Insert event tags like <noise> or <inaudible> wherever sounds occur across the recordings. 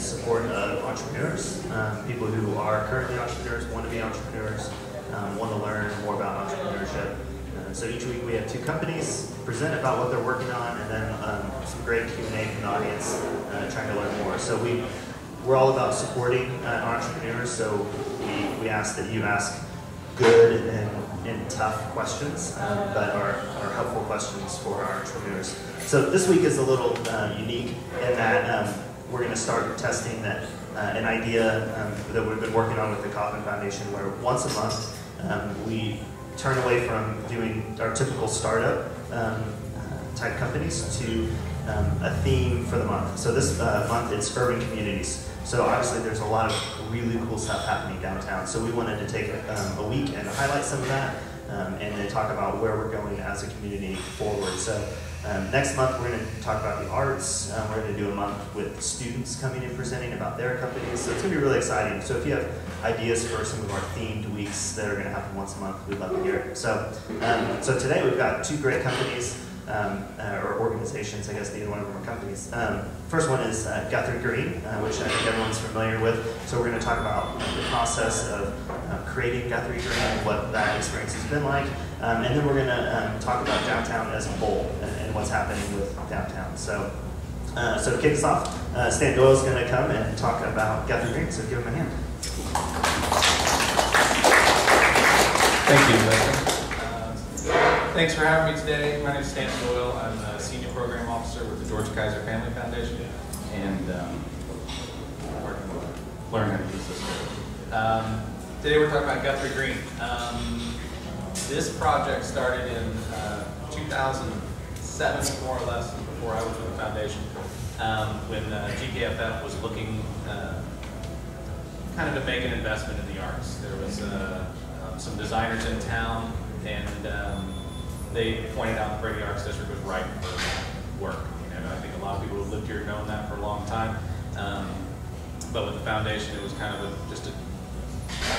in support of entrepreneurs, um, people who are currently entrepreneurs, want to be entrepreneurs, um, want to learn more about entrepreneurship. Uh, so each week we have two companies present about what they're working on, and then um, some great Q&A from the audience uh, trying to learn more. So we we're all about supporting uh, entrepreneurs. So we, we ask that you ask good and, and tough questions, um, but are, are helpful questions for our entrepreneurs. So this week is a little uh, unique in that um, we're going to start testing that uh, an idea um, that we've been working on with the Kauffman Foundation, where once a month um, we turn away from doing our typical startup um, type companies to um, a theme for the month. So this uh, month it's urban communities. So obviously there's a lot of really cool stuff happening downtown. So we wanted to take um, a week and highlight some of that um, and then talk about where we're going as a community forward. So um, next month we're going to talk about the arts. Um, we're going to do a month with students coming and presenting about their companies. So it's going to be really exciting. So if you have ideas for some of our themed weeks that are going to happen once a month, we'd love to hear it. So, um, so today we've got two great companies um, uh, or organizations, I guess neither one of them are companies. Um, first one is uh, Guthrie Green, uh, which I think everyone's familiar with. So we're going to talk about the process of uh, creating Guthrie Green and what that experience has been like. Um, and then we're going to um, talk about downtown as a whole and, and what's happening with downtown. So, uh, so to kick us off, uh, Stan Doyle is going to come and talk about Guthrie Green. So give him a hand. Thank you, Thanks for having me today. My name is Stan Doyle. I'm a Senior Program Officer with the George Kaiser Family Foundation and um, learn how to use this. Um, today we're talking about Guthrie Green. Um, this project started in uh, 2007, more or less, before I was with the foundation, um, when uh, GKFF was looking uh, kind of to make an investment in the arts. There was uh, um, some designers in town and um, they pointed out the Brady Arts District was ripe for work. You know, I think a lot of people who lived here have known that for a long time. Um, but with the foundation, it was kind of a, just a,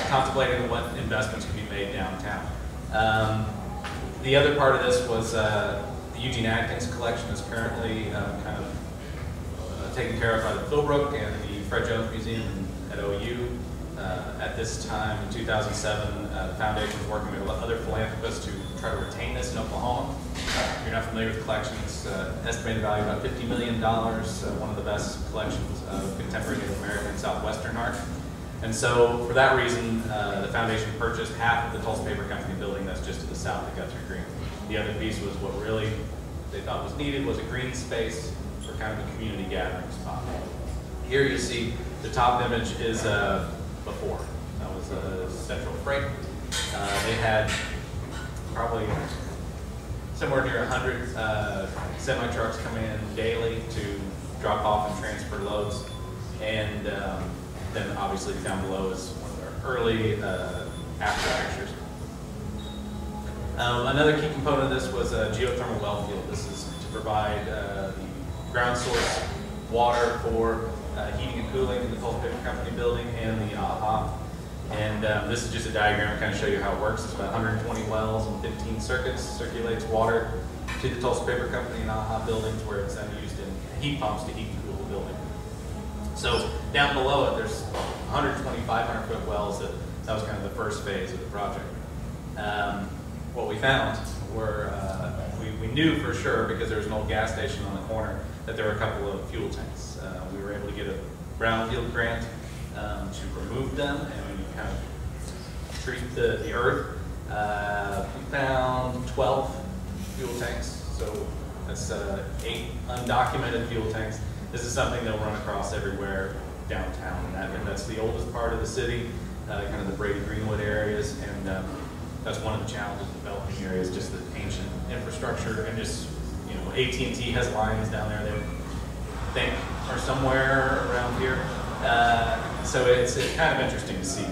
contemplating what investments could be made downtown. Um, the other part of this was uh, the Eugene Adkins collection is currently um, kind of uh, taken care of by the Philbrook and the Fred Jones Museum at OU. Uh, at this time, in 2007, uh, the foundation was working with other philanthropists to try to retain this in Oklahoma. If you're not familiar with the collection, it's uh, estimated value about $50 million, uh, one of the best collections of contemporary Native American Southwestern art. And so, for that reason, uh, the foundation purchased half of the Tulsa Paper Company building that's just to the south of Guthrie Green. The other piece was what really they thought was needed was a green space for kind of a community gathering spot. Here you see the top image is uh, before. That was a Central Freight. Uh, they had probably somewhere near 100 uh, semi trucks come in daily to drop off and transfer loads. And um, then obviously down below is one of our early uh, after pictures. Um, another key component of this was a geothermal well field. This is to provide uh, the ground source water for uh, heating and cooling in the Tulsa Paper Company building and the AHA and um, this is just a diagram to kind of show you how it works. It's about 120 wells and 15 circuits, circulates water to the Tulsa Paper Company and AHA buildings where it's then used in heat pumps to heat and cool the building. So down below it, there's 120 500 foot wells. That, that was kind of the first phase of the project. Um, what we found were, uh, we, we knew for sure because there was an old gas station on the corner that there were a couple of fuel tanks. Uh, we were able to get a brownfield grant um, to remove them and kind of treat the, the earth. Uh, we found 12 fuel tanks, so that's uh, eight undocumented fuel tanks. This is something they'll run across everywhere downtown, and, that, and that's the oldest part of the city, uh, kind of the Brady Greenwood areas, and um, that's one of the challenges of developing areas, just the ancient infrastructure, and just, you know, AT&T has lines down there they think are somewhere around here. Uh, so it's, it's kind of interesting to see.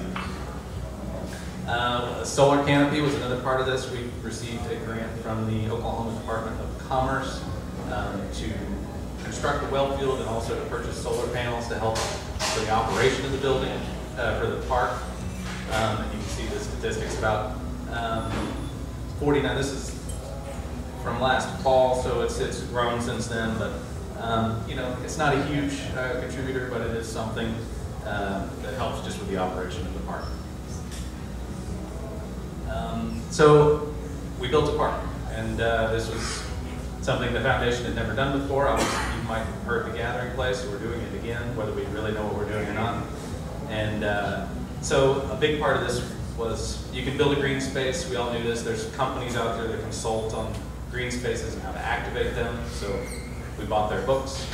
Uh, solar canopy was another part of this. We received a grant from the Oklahoma Department of Commerce um, to construct the well field and also to purchase solar panels to help for the operation of the building, uh, for the park. Um, and you can see the statistics about um, 49. This is from last fall, so it's it's grown since then, but Um, you know, it's not a huge uh, contributor, but it is something uh, that helps just with the operation of the park. Um, so we built a park, and uh, this was something the foundation had never done before. Obviously, you might have heard the gathering place, we're doing it again, whether we really know what we're doing or not. And uh, so a big part of this was you can build a green space. We all knew this. There's companies out there that consult on green spaces and how to activate them. So we bought their books,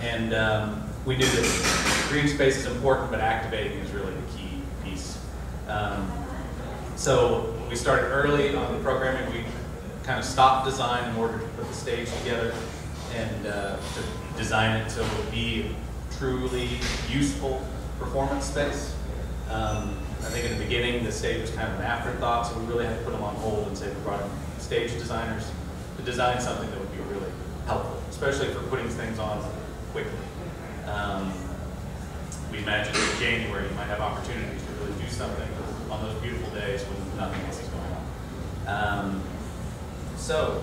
and um, we knew that green space is important, but activating is really the key piece. Um, so we started early on the programming. We kind of stop design in order to put the stage together and uh, to design it so it would be truly useful performance space. Um, I think in the beginning the stage was kind of an afterthought, so we really had to put them on hold and say we brought in stage designers to design something that would be really helpful, especially for putting things on quickly. Um, we imagined in January you might have opportunities to really do something on those beautiful days when nothing else is going on. Um, so,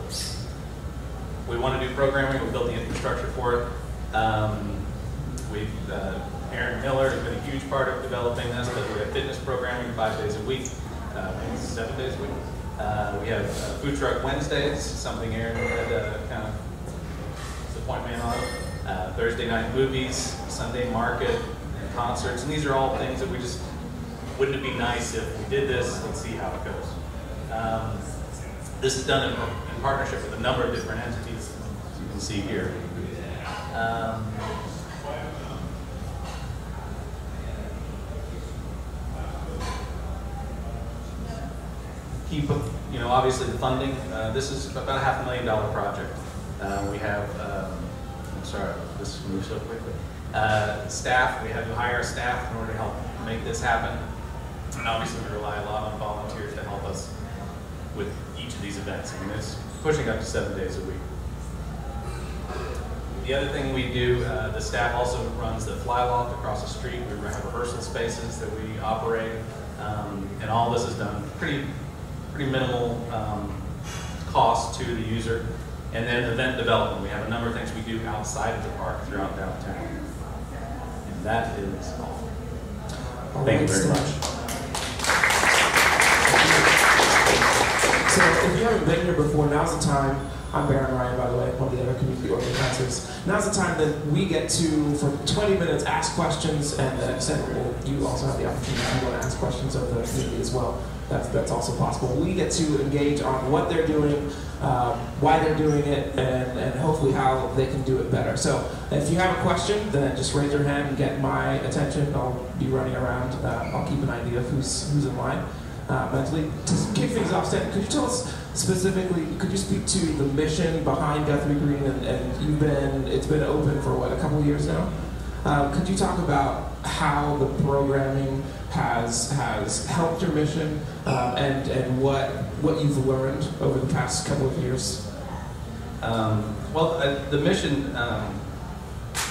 we want to do programming, we built the infrastructure for it. Um, we've, uh, Aaron Miller has been a huge part of developing this, but we have fitness programming five days a week, uh, seven days a week. Uh, we have uh, food truck Wednesdays, something Aaron had uh, kind of the point man on. Uh, Thursday night movies, Sunday market, and concerts, and these are all things that we just wouldn't it be nice if we did this? Let's see how it goes. Um, this is done in, in, partnership with a number of different entities, as you can see here. Um, keep, you know, obviously the funding. Uh, this is about a half a million dollar project. Uh, we have, um, I'm sorry, this moves so quickly. Uh, staff, we had to hire staff in order to help make this happen. And obviously we rely a lot on volunteers to help us with these events. I mean, it's pushing up to seven days a week. The other thing we do, uh, the staff also runs the fly loft across the street. We have rehearsal spaces that we operate. Um, and all this is done pretty pretty minimal um, cost to the user. And then event development. We have a number of things we do outside of the park throughout downtown. And that is all. all Thank you very much. So if you haven't been here before, now's the time. I'm Baron Ryan, by the way, one of the other community organizers. Now's the time that we get to, for 20 minutes, ask questions, and then well, you also have the opportunity if you want to ask questions of the community as well. That's, that's also possible. We get to engage on what they're doing, um, why they're doing it, and, and hopefully how they can do it better. So if you have a question, then just raise your hand and get my attention. I'll be running around. Uh, I'll keep an idea of who's, who's in line uh, mentally. To kick things off, Stan, could you tell us specifically, could you speak to the mission behind Guthrie Green? And, and you've been, it's been open for what, a couple years now? Um, could you talk about how the programming has has helped your mission um, and and what what you've learned over the past couple of years? Um, well, uh, the mission um,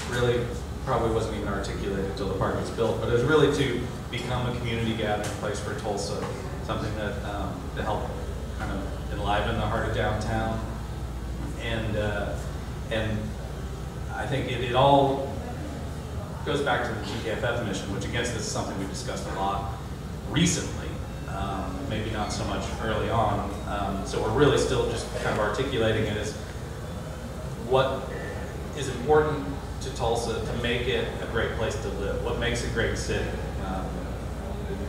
really probably wasn't even articulated until the park was built, but it was really to become a community gathering place for Tulsa, something that um, to help kind of enliven the heart of downtown, and uh, and I think it, it all goes back to the GKFF mission, which again, this is something we've discussed a lot recently, um, maybe not so much early on. Um, so we're really still just kind of articulating it as what is important to Tulsa to make it a great place to live. What makes a great city?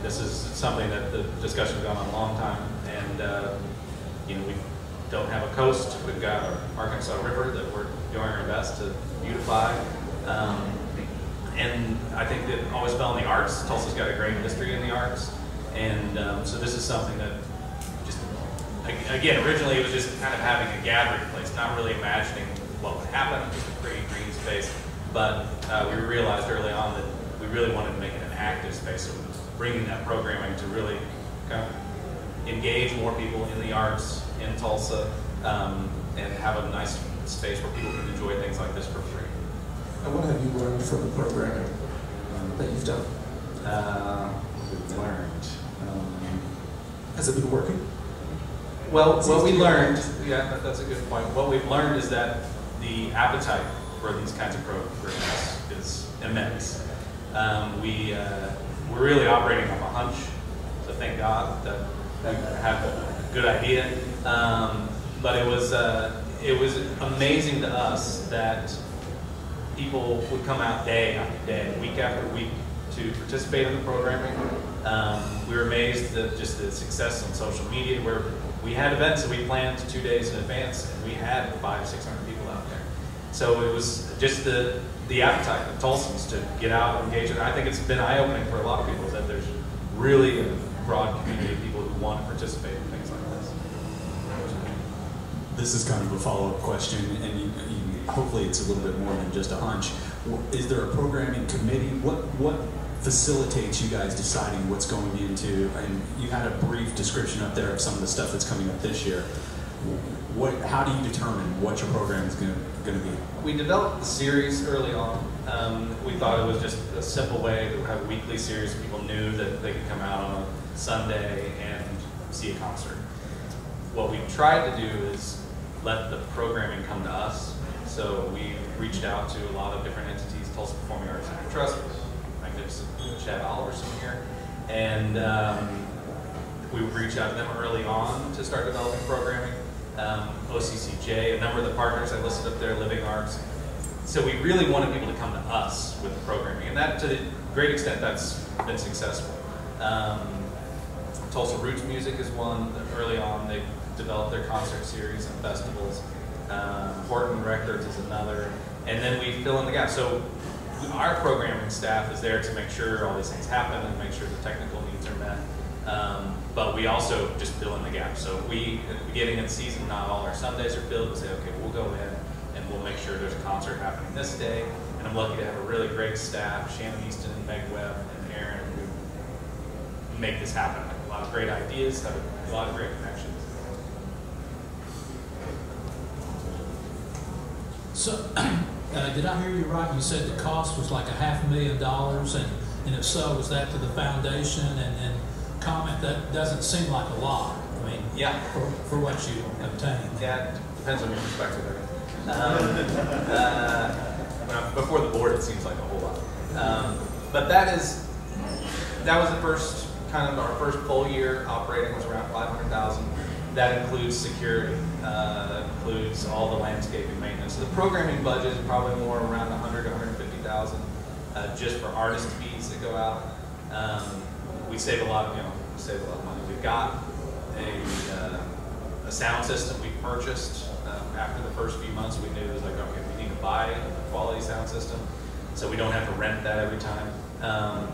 This is something that the discussion's gone on a long time, and uh, you know we don't have a coast. We've got our Arkansas River that we're doing our best to beautify. Um, and I think that always fell in the arts. Tulsa's got a great history in the arts, and um, so this is something that just again originally it was just kind of having a gathering place, not really imagining what would happen, just a pretty green space. But uh, we realized early on that we really wanted to make it an active space, so bringing that programming to really kind of engage more people in the arts in Tulsa um, and have a nice space where people can enjoy things like this for free. And what have you learned from the programming that you've done? Uh, we've learned. Um, Has it been working? well, what we learned, yeah, that, that's a good point. What we've learned is that the appetite for these kinds of programs is immense. Um, we, uh, we're really operating off a hunch, so thank God that we have a good idea. Um, but it was, uh, it was amazing to us that people would come out day after day, week after week, to participate in the programming. Um, we were amazed at just the success on social media, where we had events that we planned two days in advance, and we had five, six hundred people. So it was just the the appetite of Tulsans to get out and engage. And I think it's been eye opening for a lot of people that there's really a broad community of people who want to participate in things like this. This is kind of a follow-up question, and you, you, hopefully it's a little bit more than just a hunch. Is there a programming committee? What what facilitates you guys deciding what's going into? And you had a brief description up there of some of the stuff that's coming up this year. What? How do you determine what your program is going to be? We developed the series early on. Um, we thought it was just a simple way to have a weekly series. People knew that they could come out on a Sunday and see a concert. What we tried to do is let the programming come to us. So we reached out to a lot of different entities, Tulsa Performing Arts Center Trust, magnificent Chad Oliverson here, and um, we reached out to them early on to start developing programming. Um, OCCJ, a number of the partners I listed up there, Living Arts. So we really wanted people to come to us with the programming, and that to a great extent that's been successful. Um, Tulsa Roots Music is one that early on they developed their concert series and festivals. Um, Horton Records is another, and then we fill in the gap. So our programming staff is there to make sure all these things happen and make sure the technical needs are met. Um, but we also just fill in the gap. So we, at the beginning of the season, not all our Sundays are filled. We say, okay, we'll go in and we'll make sure there's a concert happening this day. And I'm lucky to have a really great staff, Shannon Easton, Meg Webb, and Aaron, who make this happen. A lot of great ideas, have a lot of great connections. So, <clears throat> uh, did I hear you right? You said the cost was like a half million dollars, and, and if so, was that to the foundation? And, and comment that doesn't seem like a lot. I mean, Yeah. for, for what you obtained. Yeah, depends on your perspective. Um, <laughs> uh, before the board, it seems like a whole lot. Um, but that is, that was the first, kind of our first full year operating was around 500,000. That includes security, uh, that includes all the landscaping maintenance. So the programming budget is probably more around 100 150,000 uh, just for artist fees that go out. Um, we save a lot of, you know, we save a lot of money. We've got a, uh, a sound system we purchased um, after the first few months. We knew it was like, okay, we need to buy a quality sound system, so we don't have to rent that every time. Um,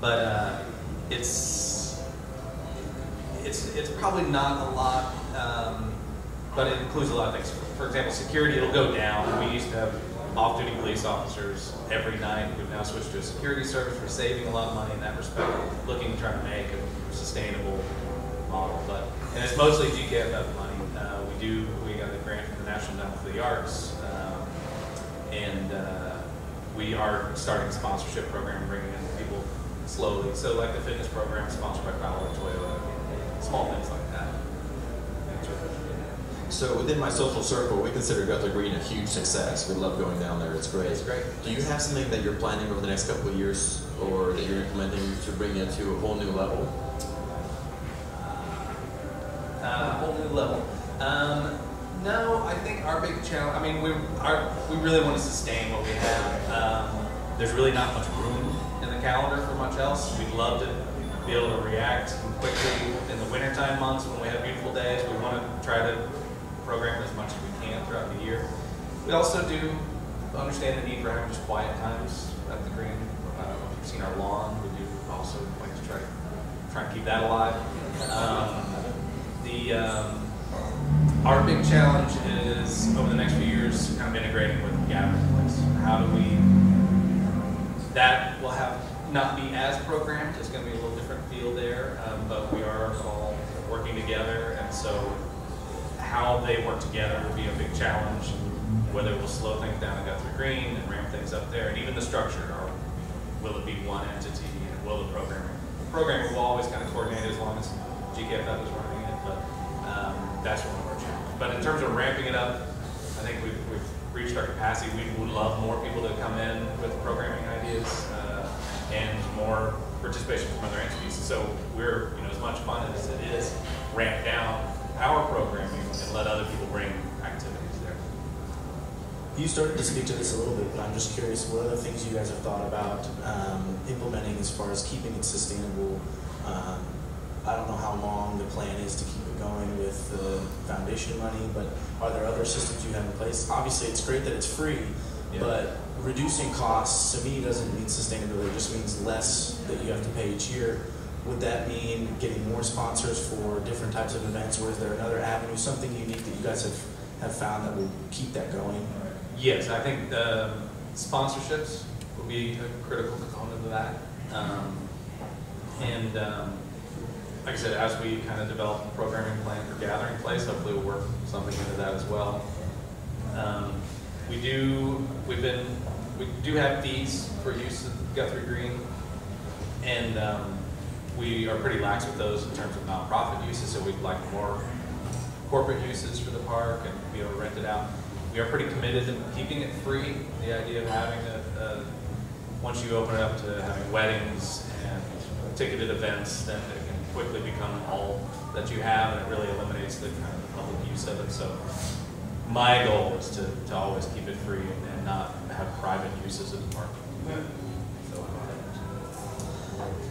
but uh, it's it's it's probably not a lot, um, but it includes a lot of things. For example, security it'll go down. We used to have off-duty police officers every night. We've now switched to a security service. We're saving a lot of money in that respect, looking to try to make a sustainable model. But and it's mostly GKFF money. Uh, we do we got a grant from the National Endowment for the Arts, um, and uh, we are starting a sponsorship program, bringing in people slowly. So like the fitness program sponsored by Fowler Toyota, small things like. So within my social circle, we consider Guthrie Green a huge success. We love going down there. It's great. It's great. Do you have something that you're planning over the next couple of years, or that you're implementing to bring it to a whole new level? uh, whole new level. Um, no, I think our big challenge. I mean, we our, we really want to sustain what we have. Um, there's really not much room in the calendar for much else. We'd love to be able to react quickly in the wintertime months when we have beautiful days. We want to try to program as much as we can throughout the year. We also do understand the need for having just quiet times at the green. Uh, if you've seen our lawn, we do also like to try try and keep that alive. Um, the um, our big challenge is over the next few years kind of integrating with gathering place. How do we that will have not be as programmed. It's going to be a little different feel there, um, but we are all working together, and so how they work together will be a big challenge. Whether we'll slow things down at Guthrie Green and ramp things up there, and even the structure. Or will it be one entity, and will the programming? Programming will always kind of coordinate as long as GKFF is running it, but um, that's one of our challenges. But in terms of ramping it up, I think we've, we've reached our capacity. We would love more people to come in with programming ideas uh, and more participation from other entities. So we're, you know, as much fun as it is, ramp down our programming and let other people bring activities there. You started to speak to this a little bit, but I'm just curious, what other things you guys have thought about um, implementing as far as keeping it sustainable? Um, I don't know how long the plan is to keep it going with the foundation money, but are there other systems you have in place? Obviously, it's great that it's free, Yeah. but reducing costs to me doesn't mean sustainability. It just means less that you have to pay each year. Would that mean getting more sponsors for different types of events, or is there another avenue, something unique that you guys have, have found that will keep that going? Yes, I think um, sponsorships will be a critical component of that. Um, and um, like I said, as we kind of develop a programming plan for Gathering Place, hopefully we'll work something into that as well. Um, we do, we've been, we do have fees for use of Guthrie Green, and um, we are pretty lax with those in terms of nonprofit uses, so we'd like more corporate uses for the park and be able to rent it out. We are pretty committed to keeping it free. The idea of having a, a once you open it up to having weddings and ticketed events, then it can quickly become all that you have, and it really eliminates the kind of public use of it. So my goal is to, to always keep it free and, and not have private uses of the park.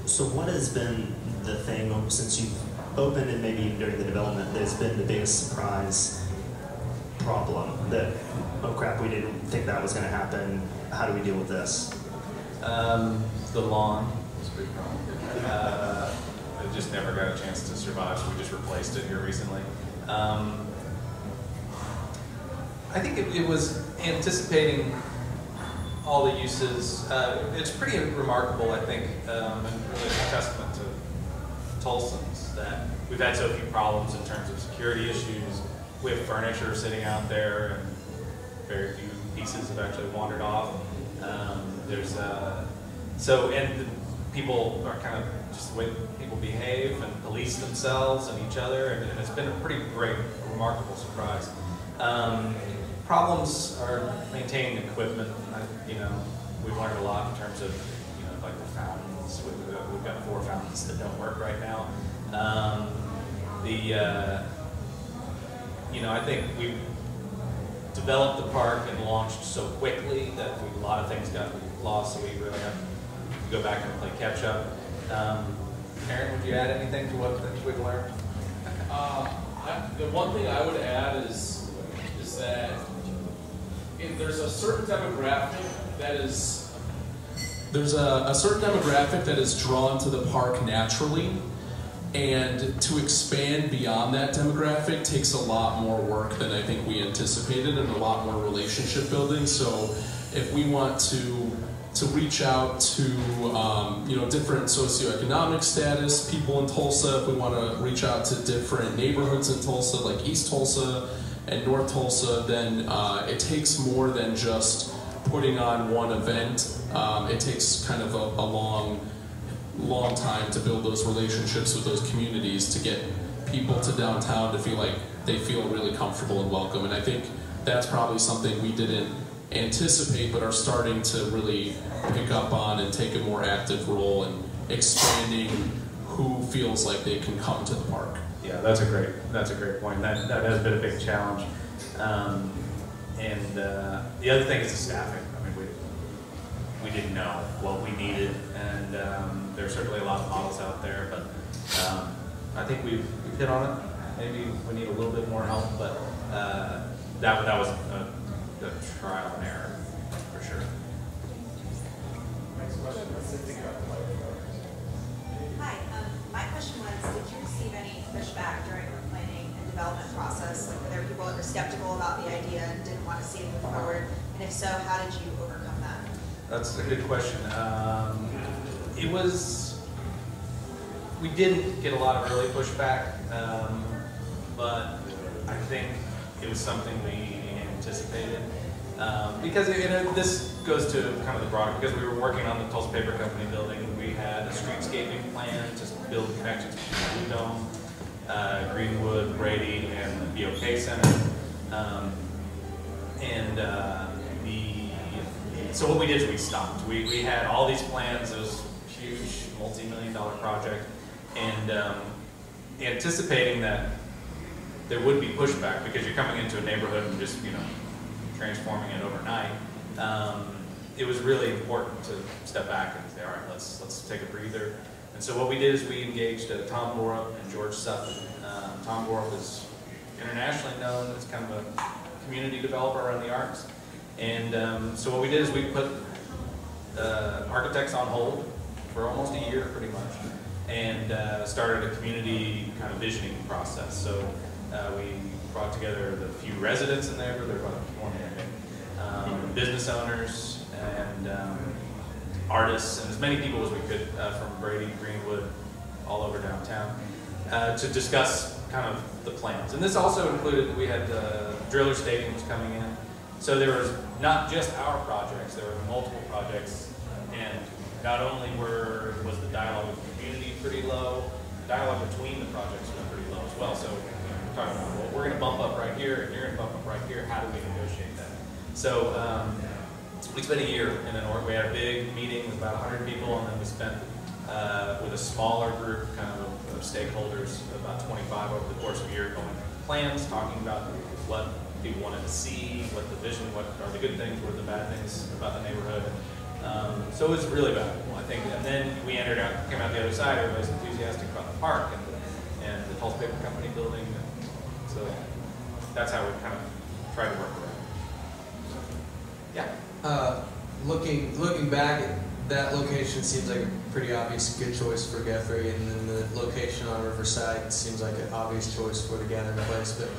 So, what has been the thing since you've opened and maybe even during the development that's been the biggest surprise problem that oh crap we didn't think that was going to happen how do we deal with this Um, the lawn was a big problem. Uh, it just never got a chance to survive, so we just replaced it here recently. Um, I think it, it was anticipating all the uses. Uh, it's pretty remarkable, I think, um, and really a testament to Tulsans that we've had so few problems in terms of security issues. We have furniture sitting out there, and very few pieces have actually wandered off. Um, there's uh, so and people are kind of just the way people behave and police themselves and each other, and, and it's been a pretty great, remarkable surprise. Um, problems are maintaining equipment. I, you know, we've learned a lot in terms of you know like the fountains. We've, got- we've got four fountains that don't work right now. Um, the uh, you know, I think we developed the park and launched so quickly that we, a lot of things got lost, so we really have to go back and play catch up. Um, Aaron, would you add anything to what things we've learned? Uh, I, the one thing I would add is, is that there's a certain demographic that is, there's a, a certain demographic that is drawn to the park naturally, and to expand beyond that demographic takes a lot more work than I think we anticipated and a lot more relationship building. So if we want to to reach out to um, you know different socioeconomic status people in Tulsa, if we want to reach out to different neighborhoods in Tulsa, like East Tulsa and North Tulsa, then uh, it takes more than just putting on one event. Um, it takes kind of a, a long long time to build those relationships with those communities to get people to downtown to feel like they feel really comfortable and welcome. And I think that's probably something we didn't anticipate but are starting to really pick up on and take a more active role in expanding who feels like they can come to the park. Yeah, that's a great that's a great point. That that has been a big challenge. Um, and uh, the other thing is the staffing. I mean, we we didn't know what we needed, and um, there's certainly a lot of models out there, but um, I think we've, we've hit on it. Maybe we need a little bit more help, but uh, that that was a, a trial and error for sure. Hi, um, my question was, did you receive any pushback during the planning and development process? Like, were there people that were skeptical about the idea and didn't want to see it move forward? And if so, how did you overcome that? That's a good question. Um, it was, we didn't get a lot of early pushback, um, but I think it was something we anticipated. Um, because you know, this goes to kind of the broader, because we were working on the Tulsa Paper Company building, we had a streetscaping plan to build connections between Blue Dome, uh, Greenwood, Brady, and the BOK Center. Um, and uh, the so what we did is we stopped. We, we had all these plans. It was a huge multi-million dollar project, and um, anticipating that there would be pushback because you're coming into a neighborhood and just you know transforming it overnight. Um, it was really important to step back and say, all right, let's let's take a breather. And so what we did is we engaged uh, Tom Borrup and George Sutton. Um, Tom Borrup is internationally known as kind of a community developer around the arts. And um, so what we did is we put uh, architects on hold for almost a year, pretty much, and uh, started a community kind of visioning process. So uh, we brought together the few residents in there, there were about 20, I think, um, business owners, and um, artists, and as many people as we could uh, from Brady, Greenwood, all over downtown, uh, to discuss kind of the plans. And this also included, that we had uh, Driller Stadium was coming in. So there was not just our projects, there were multiple projects, and not only were was the dialogue with the community pretty low, the dialogue between the projects was pretty low as well. So we're talking about, well, we're going to bump up right here, and you're going to bump up right here. How do we negotiate that? So um, we spent a year in an org. We had a big meeting with about 100 people, and then we spent uh, with a smaller group, kind of, of stakeholders, about 25 over the course of a year, going through plans, talking about what people wanted to see, what the vision, what are the good things, what are the bad things about the neighborhood. Um, so it was really valuable, I think. And then we entered out, came out the other side. Everybody's enthusiastic about the park and, and the Paper Company building. So that's how we kind of tried to work around. Yeah. Uh, looking looking back, at that location seems like a pretty obvious good choice for Guthrie, and then the location on Riverside seems like an obvious choice for the gathering place. But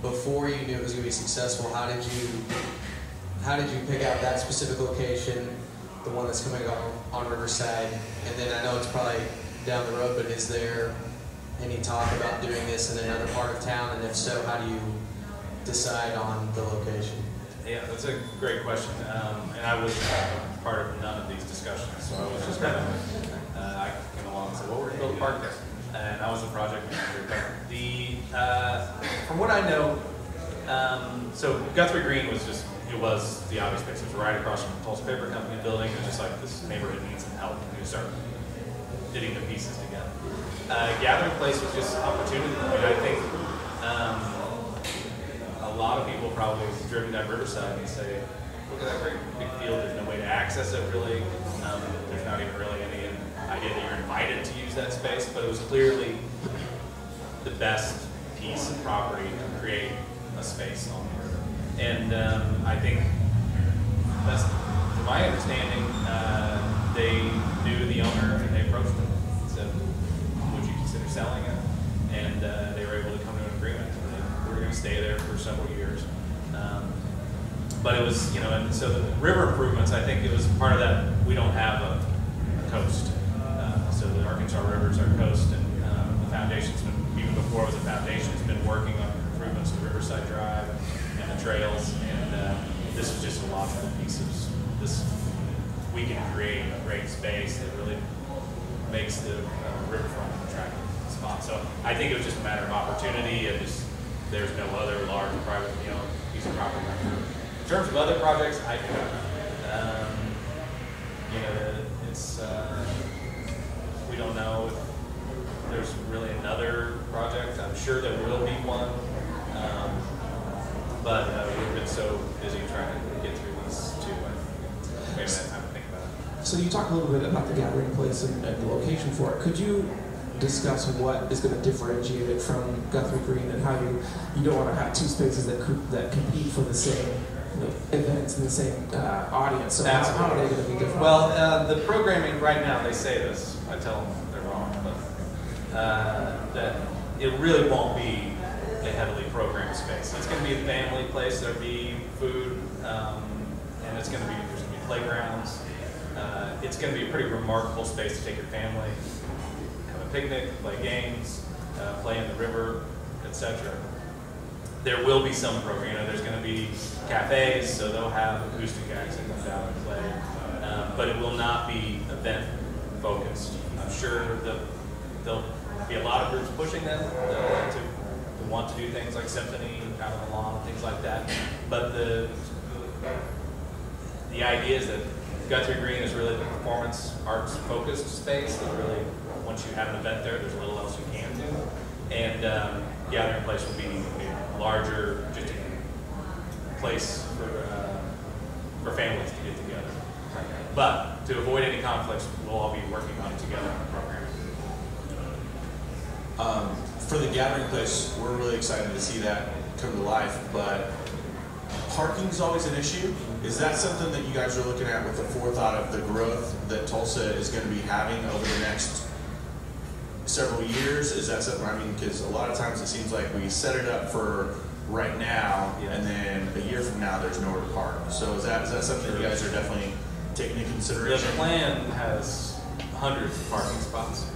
before you knew it was going to be successful, how did you how did you pick out that specific location, the one that's coming up on Riverside? And then I know it's probably down the road, but is there any talk about doing this in another part of town? And if so, how do you decide on the location? Yeah, that's a great question. Um, and I was part of none of these discussions, so I was just kind of, uh, I came along and said, well, we're going to build a park there. And I was the project manager. But the, uh, from what I know, um, so Guthrie Green was just, it was the obvious space. It was right across from the Tulsa Paper Company building. It was just like, this neighborhood needs some help. And we start fitting the pieces together. Uh, Gathering Place was just opportunity. I I think, um, a lot of people probably have driven down Riverside and say, look at that great big field, there's no way to access it really. Um, there's not even really any idea that you're invited to use that space, but it was clearly the best piece of property to create a space on the river. And um, I think that's, to my understanding, uh, they knew the owner and they approached and said, would you consider selling it? And uh, stay there for several years. Um, but it was, you know, and so the river improvements, I think it was part of that, we don't have a, a coast. Uh, so the Arkansas River is our coast, and um, the foundation's been, even before it was a foundation, has been working on improvements to Riverside Drive and the trails, and uh, this is just a logical piece of this. We can create a great space that really makes the uh, riverfront an attractive spot. So I think it was just a matter of opportunity there's no other large private, you know, piece of property. In terms of other projects, I do not. Um, you know, it's uh, we don't know if there's really another project. I'm sure there will be one, um, but uh, we've been so busy trying to get through these two. I time to think about it. So you talked a little bit about the gathering place and, and the location for it. Could you discuss what is going to differentiate it from Guthrie Green and how you you don't want to have two spaces that that compete for the same you know, events and the same uh, audience. So how, how are they going to be different? Well, uh, the programming right now they say this. I tell them they're wrong, but uh, that it really won't be a heavily programmed space. It's going to be a family place. There'll be food, um, and it's going to be there's going to be playgrounds. Uh, it's going to be a pretty remarkable space to take your family picnic, play games, uh, play in the river, etc. There will be some program. You know, there's going to be cafes, so they'll have acoustic acts that come down and play, um, but it will not be event focused. I'm sure there'll be a lot of groups pushing them uh, to who want to do things like symphony out on the lawn, things like that. But the the idea is that Guthrie Green is really the performance arts focused space. That really, once you have an event there, there's little else you can do. And um, Gathering Place will be a larger, just a place for uh, for families to get together. But to avoid any conflicts, we'll all be working on it together on the program. Um, for the gathering place, we're really excited to see that come to life, but parking's always an issue. Is that something that you guys are looking at with the forethought of the growth that Tulsa is going to be having over the next several years? Is that something, I mean, because a lot of times it seems like we set it up for right now, and then a year from now, there's nowhere to park. So is that, is that something you guys are definitely taking into consideration? The plan has hundreds of parking spots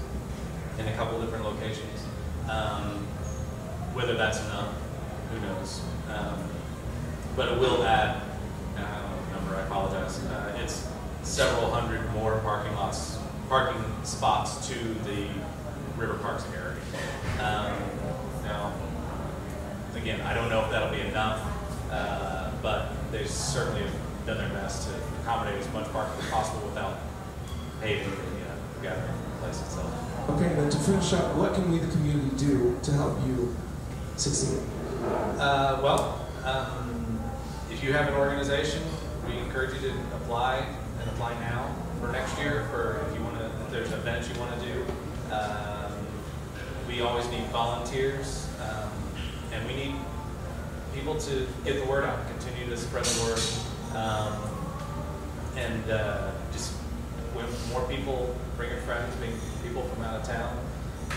in a couple different locations. Um, whether that's enough, who knows? Um, but it will add, I don't know the number, I apologize. Uh, it's several hundred more parking lots, parking spots to the River Parks area. Um, now, again, I don't know if that'll be enough, uh, but they certainly have done their best to accommodate as much parking as possible without paving the uh, gathering place itself. Okay, then to finish up, what can we, the community, do to help you succeed? Uh, well, um, if you have an organization, we encourage you to apply and apply now for next year. For if you want to, if there's events you want to do, um, we always need volunteers, um, and we need people to get the word out, continue to spread the word, um, and uh, just when more people bring your friends, bring people from out of town.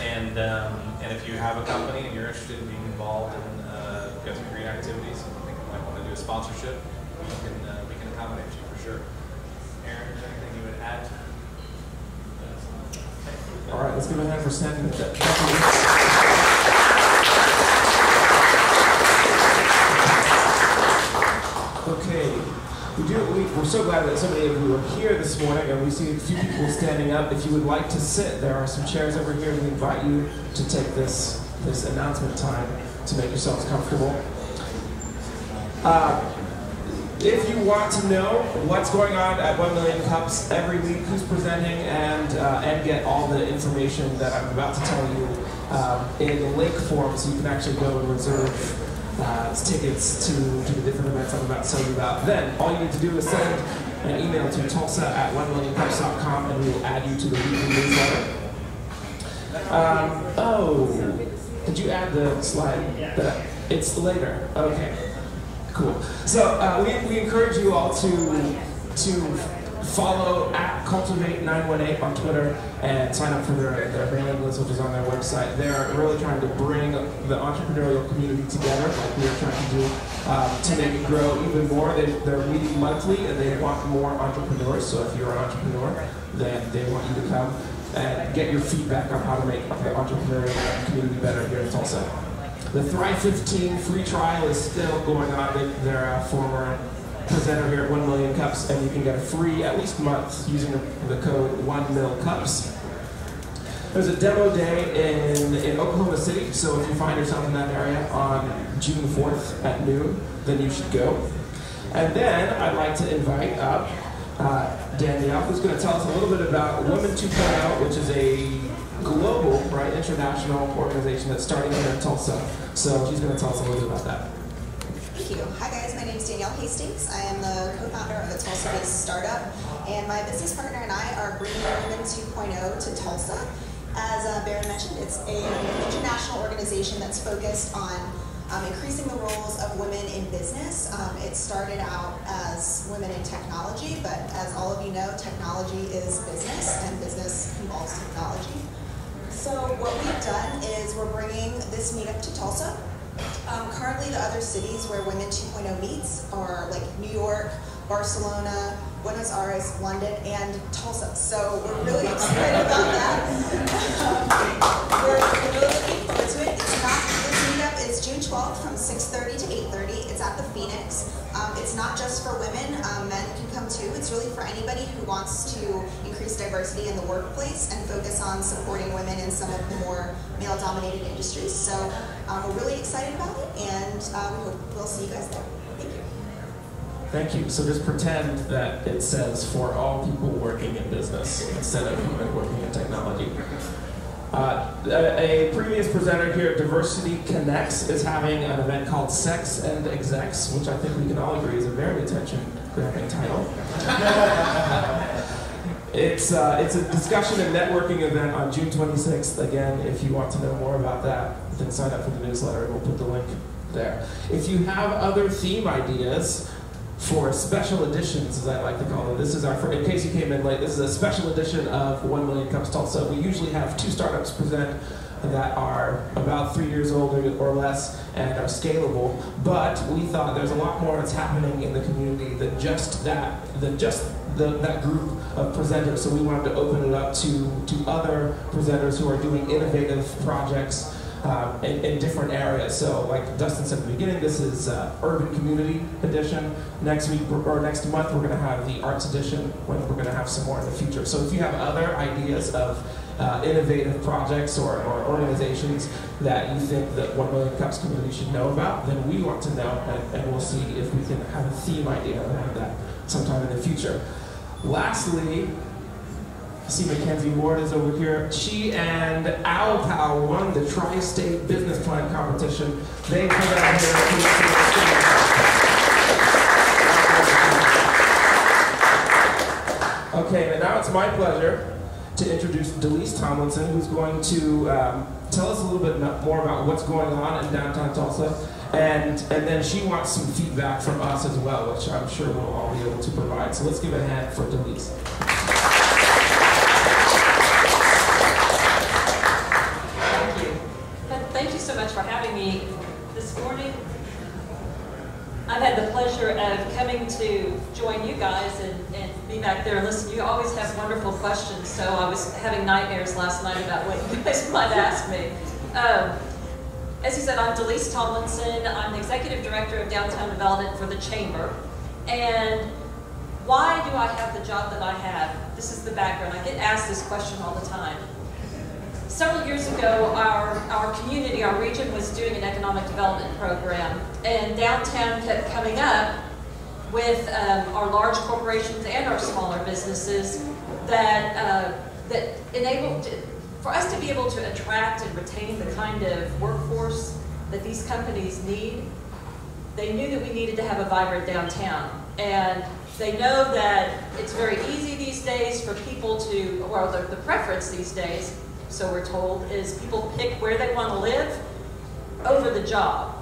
And, um, and if you have a company and you're interested in being involved in uh, Guthrie Green activities, and think you might want to do a sponsorship, we can, uh, we can accommodate you for sure. Aaron, is there anything you would add? All right, let's give a hand for standing. Okay, we do. We, we're so glad that so many of you are here this morning, and we see a few people standing up. If you would like to sit, there are some chairs over here. We invite you to take this this announcement time to make yourselves comfortable. Uh, if you want to know what's going on at 1 Million Cups every week, who's presenting, and, uh, and get all the information that I'm about to tell you um, in the link form so you can actually go and reserve uh, tickets to, to the different events I'm about to tell you about, then all you need to do is send an email to tulsa at 1millioncups.com and we will add you to the weekly newsletter. Um, oh, did you add the slide? That, it's later. Okay. Cool. So uh, we, we encourage you all to to follow at Cultivate918 on Twitter and sign up for their, their mailing list, which is on their website. They're really trying to bring the entrepreneurial community together, like we are trying to do, um, to make it grow even more. They, they're meeting monthly and they want more entrepreneurs. So if you're an entrepreneur, then they want you to come and get your feedback on how to make the entrepreneurial community better here in Tulsa. The Thrive 15 free trial is still going on. They, they're a former presenter here at 1 Million Cups, and you can get a free at least month using the, code 1MILCUPS. There's a demo day in, in Oklahoma City, so if you find yourself in that area on June 4th at noon, then you should go. And then I'd like to invite up uh, Danielle, who's going to tell us a little bit about Women 2.0, which is a global, right, international organization that's starting here in Tulsa. So she's going to tell us a little bit about that. Thank you. Hi guys, my name is Danielle Hastings. I am the co-founder of a Tulsa-based startup, and my business partner and I are bringing Women 2.0 to Tulsa. As uh, Baron mentioned, it's an international organization that's focused on um, increasing the roles of women in business. Um, it started out as women in technology, but as all of you know, technology is business, and business involves technology. So what we've done is we're bringing this meetup to Tulsa. Um, currently, the other cities where Women 2.0 meets are like New York, Barcelona, Buenos Aires, London, and Tulsa. So we're really excited about that. Um, <laughs> we're, really looking forward to it. It's not, this meetup is June 12th from 6.30 to 8.30. It's at the Phoenix. Um, it's not just for women. Um, men who wants to increase diversity in the workplace and focus on supporting women in some of the more male-dominated industries. So um, we're really excited about it, and uh, we hope we'll see you guys there. Thank you. Thank you. So just pretend that it says for all people working in business instead of even working in technology. Uh, a, a previous presenter here at Diversity Connects is having an event called Sex and Execs, which I think we can all agree is a very attention-grabbing title. <laughs> it's, uh, it's a discussion and networking event on June 26th. Again, if you want to know more about that, then sign up for the newsletter. And we'll put the link there. If you have other theme ideas, for special editions, as I like to call them. This is our, in case you came in late, this is a special edition of 1 Million Cups Tulsa. So we usually have two startups present that are about three years old or less and are scalable, but we thought there's a lot more that's happening in the community than just that, than just the, that group of presenters. So we wanted to open it up to, to other presenters who are doing innovative projects um, in, in, different areas. So, like Dustin said at the beginning, this is uh, Urban Community Edition. Next week or next month, we're going to have the Arts Edition. When we're going to have some more in the future. So, if you have other ideas of uh, innovative projects or, or, organizations that you think that One Million Cups community should know about, then we want to know, and, and we'll see if we can have a theme idea around that sometime in the future. Lastly, I see Mackenzie Ward is over here. She and Owl Pal won the Tri-State Business Plan Competition. They come out here. Okay, and now it's my pleasure to introduce Delise Tomlinson, who's going to um, tell us a little bit more about what's going on in downtown Tulsa. And, and then she wants some feedback from us as well, which I'm sure we'll all be able to provide. So let's give a hand for Delise. I've had the pleasure of coming to join you guys and, and be back there and listen. You always have wonderful questions, so I was having nightmares last night about what you guys <laughs> might ask me. Um, as you said, I'm Delise Tomlinson. I'm the Executive Director of Downtown Development for the Chamber. And why do I have the job that I have? This is the background. I get asked this question all the time. Several years ago, our, our community, our region was doing an economic development program, and downtown kept coming up with um, our large corporations and our smaller businesses that, uh, that enabled, for us to be able to attract and retain the kind of workforce that these companies need, they knew that we needed to have a vibrant downtown. And they know that it's very easy these days for people to, well, the, the preference these days so we're told, is people pick where they want to live over the job.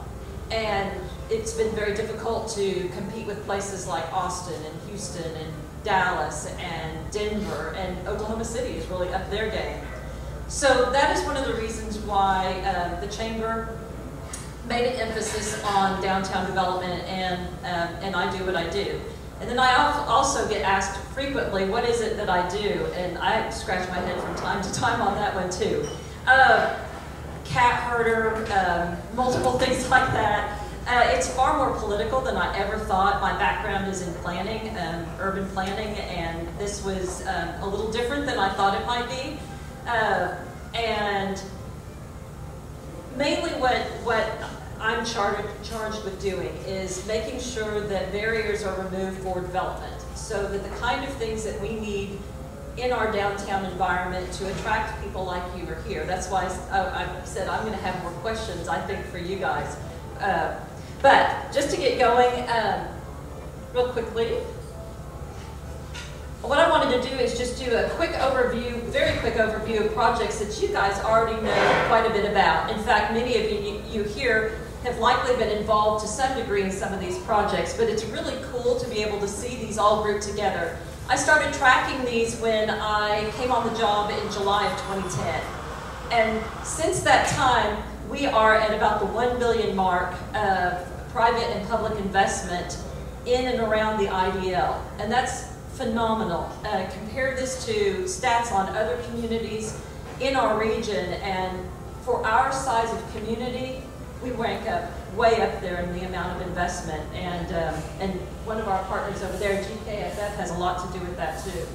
And it's been very difficult to compete with places like Austin and Houston and Dallas and Denver and Oklahoma City is really up their game. So that is one of the reasons why uh, the Chamber made an emphasis on downtown development and, um, and I do what I do. And then I also get asked frequently, what is it that I do? And I scratch my head from time to time on that one too. Uh, cat herder, um, multiple <laughs> things like that. Uh, it's far more political than I ever thought. My background is in planning, um, urban planning, and this was um, a little different than I thought it might be. Uh, and mainly what, what I'm charged, charged with doing is making sure that barriers are removed for development so that the kind of things that we need in our downtown environment to attract people like you are here. That's why I, I said I'm going to have more questions, I think, for you guys. Uh, but just to get going, um, real quickly, what I wanted to do is just do a quick overview, very quick overview of projects that you guys already know quite a bit about. In fact, many of you, you here have likely been involved to some degree in some of these projects, but it's really cool to be able to see these all grouped together. I started tracking these when I came on the job in July of 2010. And since that time, we are at about the 1 billion mark of private and public investment in and around the IDL. And that's phenomenal. Uh, compare this to stats on other communities in our region, and for our size of community, we rank up way up there in the amount of investment. And, um, and one of our partners over there, GKFF, has a lot to do with that too.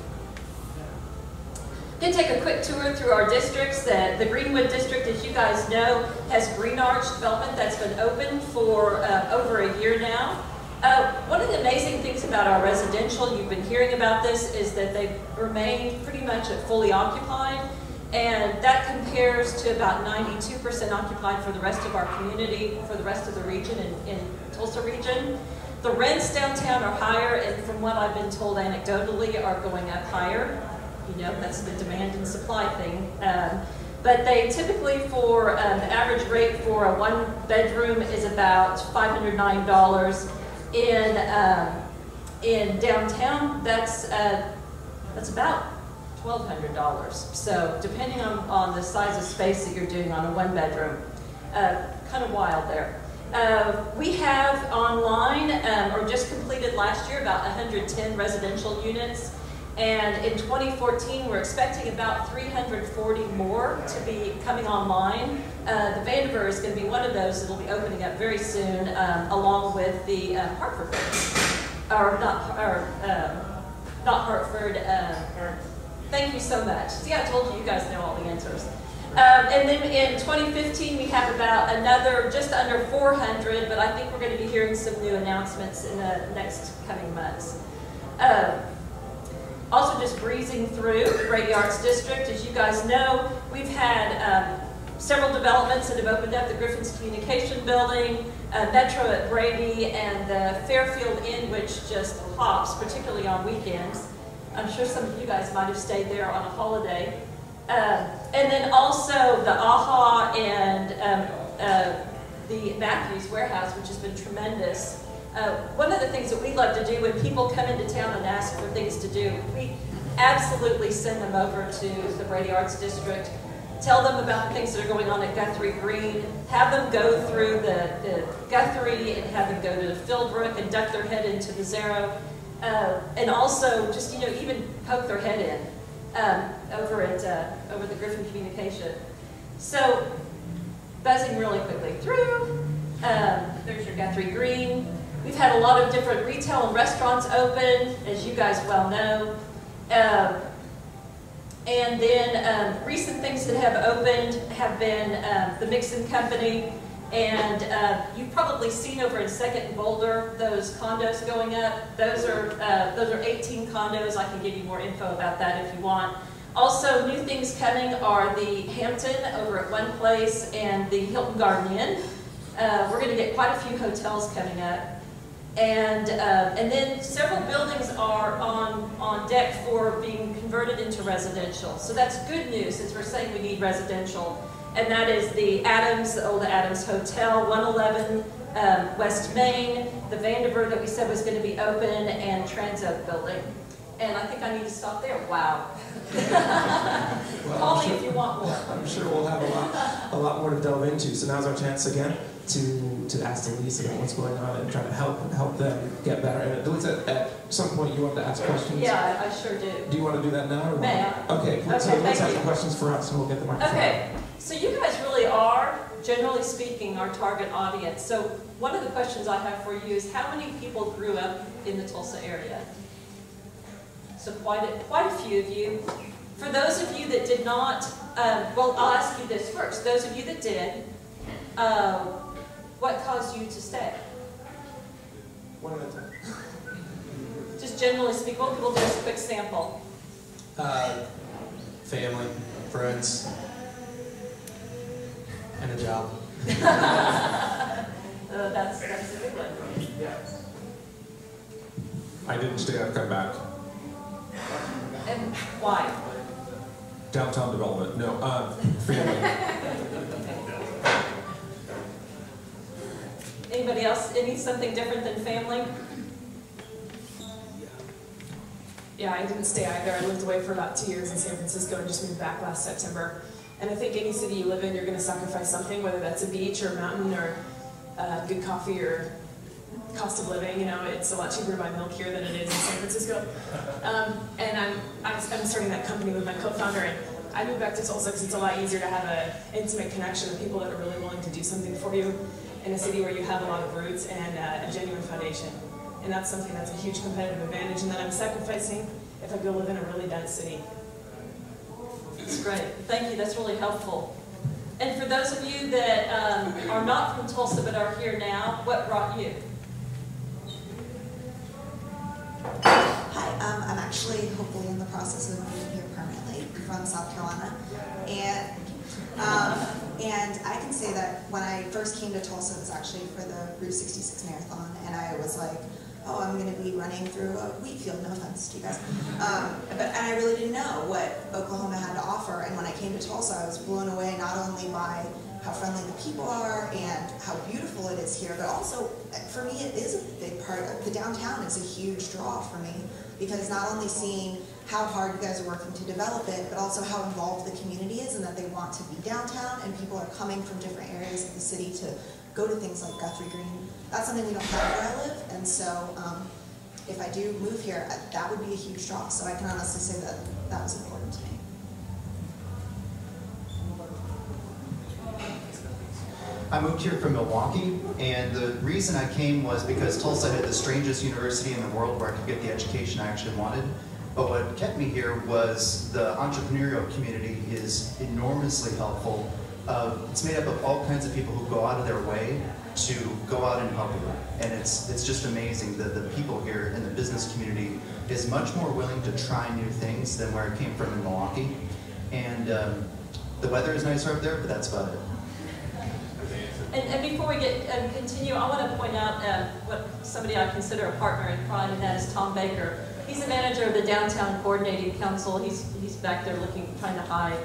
Gonna take a quick tour through our districts. The, the Greenwood District, as you guys know, has Green Arch development that's been open for uh, over a year now. Uh, one of the amazing things about our residential, you've been hearing about this, is that they've remained pretty much fully occupied. And that compares to about 92% occupied for the rest of our community, for the rest of the region in, in Tulsa region. The rents downtown are higher, and from what I've been told anecdotally, are going up higher. You know, that's the demand and supply thing. Um, but they typically, for um, the average rate for a one bedroom is about $509. In um, in downtown, that's uh, that's about $1,200. So depending on, on the size of space that you're doing on a one bedroom, uh, kind of wild there. Uh, we have online, um, or just completed last year, about 110 residential units. And in 2014, we're expecting about 340 more to be coming online. Uh, the Vandiver is going to be one of those that will be opening up very soon, um, along with the uh, Hartford, or not, or um, not Hartford, uh, thank you so much. See, I told you, you guys know all the answers. Um, and then in 2015, we have about another, just under 400, but I think we're going to be hearing some new announcements in the next coming months. Um, also just breezing through Brady Arts District, as you guys know, we've had um, several developments that have opened up, the Griffin's Communication Building, uh, Metro at Brady, and the Fairfield Inn, which just pops, particularly on weekends. I'm sure some of you guys might have stayed there on a holiday. Uh, and then also the AHHA and um, uh, the Matthews Warehouse, which has been tremendous. Uh, one of the things that we love to do when people come into town and ask for things to do, we absolutely send them over to the Brady Arts District, tell them about the things that are going on at Guthrie Green, have them go through the, the Guthrie and have them go to the Philbrook and duck their head into the Zarrow, uh, and also just, you know, even poke their head in um, over at uh, over the Griffin Communication. So, buzzing really quickly through. Um, there's your Guthrie Green. We've had a lot of different retail and restaurants open, as you guys well know. Um, and then um, recent things that have opened have been um, the Mixon Company, and uh, you've probably seen over in Second and Boulder those condos going up. Those are uh, those are 18 condos. I can give you more info about that if you want. Also, new things coming are the Hampton over at one place and the Hilton Garden Inn. Uh, we're going to get quite a few hotels coming up. And, uh, and then several buildings are on, on deck for being converted into residential. So that's good news since we're saying we need residential and that is the Adams, the old Adams Hotel, 111 um, West Main, the Vandever that we said was going to be open, and Transok Building. And I think I need to stop there. Wow. <laughs> well, Call I'm me sure, if you want more. I'm sure we'll have a lot, a lot more to delve into. So now's our chance again to to ask Delise about what's going on and try to help help them get better. And Delise, at, at some point you wanted to ask questions. Yeah, I, I sure do. Do you want to do that now? Or May I? Okay. Okay, so let's the questions for us, and we'll get the microphone. Okay, so you guys really are, generally speaking, our target audience. So one of the questions I have for you is how many people grew up in the Tulsa area? So quite a, quite a few of you. For those of you that did not, um, well, I'll ask you this first. Those of you that did, uh, what caused you to stay? One at a time. <laughs> Just generally speaking, what people do is a quick sample. Uh, family, friends, and a job. <laughs> Uh, that's, that's a good one. I didn't stay, I've come back. And why? Downtown development, no, uh, family. <laughs> Anybody else, any something different than family? Yeah, I didn't stay either. I lived away for about two years in San Francisco and just moved back last September. And I think any city you live in, you're going to sacrifice something, whether that's a beach or a mountain or uh, good coffee or cost of living. You know, it's a lot cheaper to buy milk here than it is in San Francisco. Um, and I'm, I'm, starting that company with my co-founder, and I moved back to Tulsa because it's a lot easier to have an intimate connection with people that are really willing to do something for you in a city where you have a lot of roots and uh, a genuine foundation. And that's something that's a huge competitive advantage and that I'm sacrificing if I go live in a really dense city. That's great. Thank you, that's really helpful. And for those of you that um, are not from Tulsa but are here now, what brought you? Hi, um, I'm actually hopefully in the process of moving here permanently from South Carolina. And, um, and I can say that when I first came to Tulsa, it was actually for the Route 66 Marathon, and I was like, oh, I'm going to be running through a wheat field, no offense to you guys. Um, but, and I really didn't know what Oklahoma had to offer, and when I came to Tulsa, I was blown away not only by how friendly the people are and how beautiful it is here, but also, for me, it is a big part of the downtown is a huge draw for me because not only seeing how hard you guys are working to develop it, but also how involved the community is and that they want to be downtown and people are coming from different areas of the city to go to things like Guthrie Green. That's something we don't have where I live, and so um, if I do move here, that would be a huge draw. So I can honestly say that that was important to me. I moved here from Milwaukee, and the reason I came was because Tulsa had the strangest university in the world where I could get the education I actually wanted. But what kept me here was the entrepreneurial community is enormously helpful. Uh, it's made up of all kinds of people who go out of their way to go out and help you. And it's, it's just amazing that the people here in the business community is much more willing to try new things than where I came from in Milwaukee. And um, the weather is nicer up there, but that's about it. And, and before we get um, continue, I want to point out uh, what somebody I consider a partner in crime, and that is Tom Baker. He's the manager of the Downtown Coordinating Council. He's, he's back there looking, trying to hide.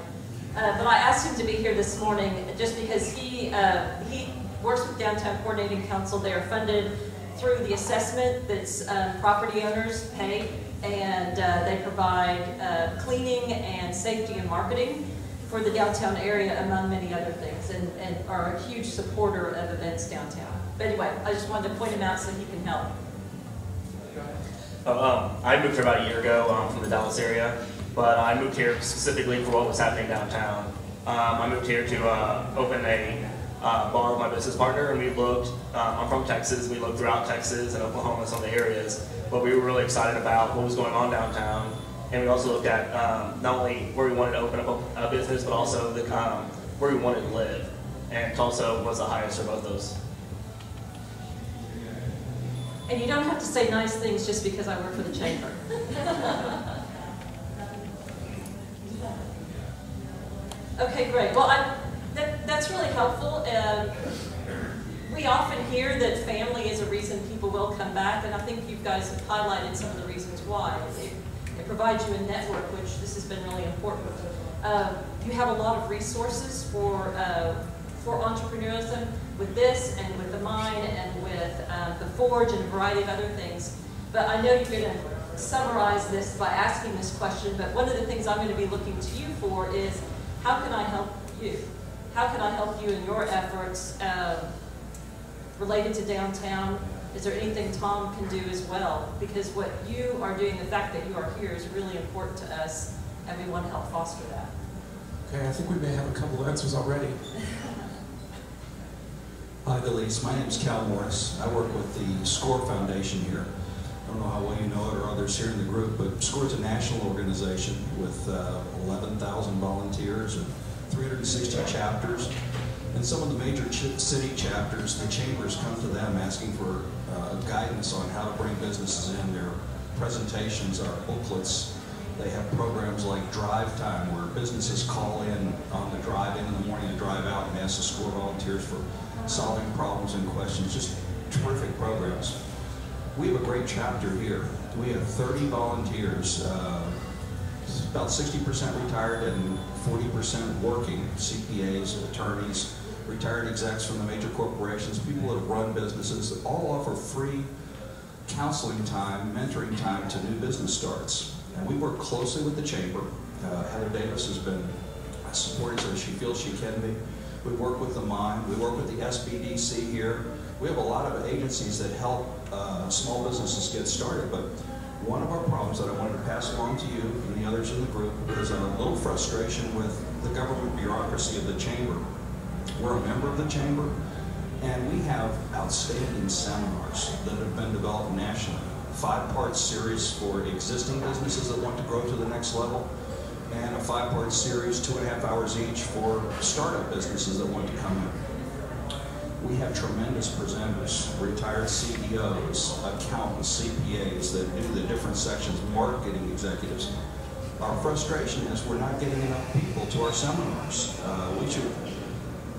Uh, but I asked him to be here this morning just because he, uh, he works with Downtown Coordinating Council. They are funded through the assessment that um, property owners pay, and uh, they provide uh, cleaning and safety and marketing for the downtown area, among many other things, and, and are a huge supporter of events downtown. But anyway, I just wanted to point him out so he can help. Uh, um, I moved here about a year ago um, from the Dallas area, but I moved here specifically for what was happening downtown. Um, I moved here to uh, open a uh, bar with my business partner, and we looked. Um, I'm from Texas. We looked throughout Texas and Oklahoma, some of the areas, but we were really excited about what was going on downtown and we also looked at um, not only where we wanted to open up a, business, but also the, um, where we wanted to live. And Tulsa was the highest for both those. And you don't have to say nice things just because I work for the chamber. <laughs> okay, great. Well, I, that, that's really helpful. Um, we often hear that family is a reason people will come back, and I think you guys have highlighted some of the reasons why. It, it provides you a network, which this has been really important. Uh, you have a lot of resources for uh, for entrepreneurship with this and with the mine and with uh, the forge and a variety of other things. But I know you're going to summarize this by asking this question, but one of the things I'm going to be looking to you for is how can I help you? How can I help you in your efforts um, related to downtown, is there anything Tom can do as well? Because what you are doing, the fact that you are here is really important to us, and we want to help foster that. Okay, I think we may have a couple of answers already. <laughs> Hi, Elise. My name is Cal Morris. I work with the SCORE Foundation here. I don't know how well you know it or others here in the group, but SCORE is a national organization with uh, 11,000 volunteers and 360 chapters. And some of the major ch city chapters, the chambers come to them asking for uh, guidance on how to bring businesses in. Their presentations are booklets. They have programs like Drive Time where businesses call in on the drive in in the morning and drive out and ask the SCORE volunteers for solving problems and questions. Just terrific programs. We have a great chapter here. We have 30 volunteers, uh, about 60% retired and 40% working, CPAs, attorneys, retired execs from the major corporations, people that have run businesses that all offer free counseling time, mentoring time to new business starts. And we work closely with the chamber. Uh, Heather Davis has been supporting so she feels she can be. We work with the mine. We work with the SBDC here. We have a lot of agencies that help uh, small businesses get started. But one of our problems that I wanted to pass along to you and the others in the group is a little frustration with the government bureaucracy of the chamber. We're a member of the chamber, and we have outstanding seminars that have been developed nationally. Five-part series for existing businesses that want to grow to the next level. And a five-part series, two and a half hours each for startup businesses that want to come in. We have tremendous presenters, retired CEOs, accountants, CPAs that do the different sections, marketing executives. Our frustration is we're not getting enough people to our seminars. Uh, we should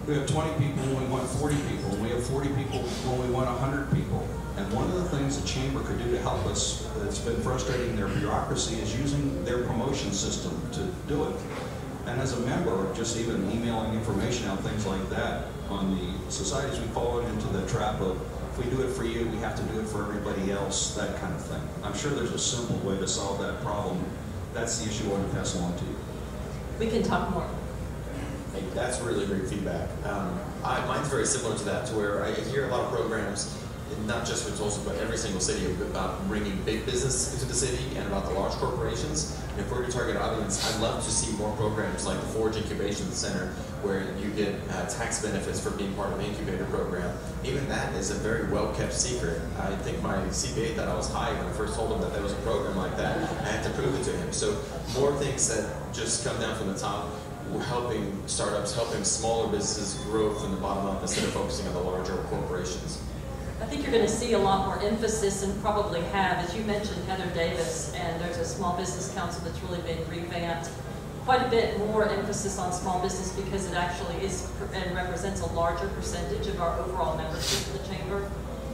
we have 20 people when we want 40 people. We have 40 people when we want 100 people. And one of the things the chamber could do to help us that's been frustrating their bureaucracy is using their promotion system to do it. And as a member, just even emailing information out, things like that, on the societies, we fall into the trap of if we do it for you, we have to do it for everybody else, that kind of thing. I'm sure there's a simple way to solve that problem. That's the issue I want to pass along to you. We can talk more. Hey, that's really great feedback. Um, I, mine's very similar to that, to where I hear a lot of programs, not just with Tulsa, but every single city, about bringing big business into the city and about the large corporations. And if we're your target audience, I'd love to see more programs like the Forge Incubation Center, where you get uh, tax benefits for being part of the incubator program. Even that is a very well-kept secret. I think my CPA thought I was high when I first told him that there was a program like that. I had to prove it to him. So more things that just come down from the top helping startups, helping smaller businesses grow from the bottom up instead of focusing on the larger corporations. I think you're going to see a lot more emphasis and probably have, as you mentioned, Heather Davis, and there's a small business council that's really been revamped. Quite a bit more emphasis on small business because it actually is and represents a larger percentage of our overall membership in the chamber.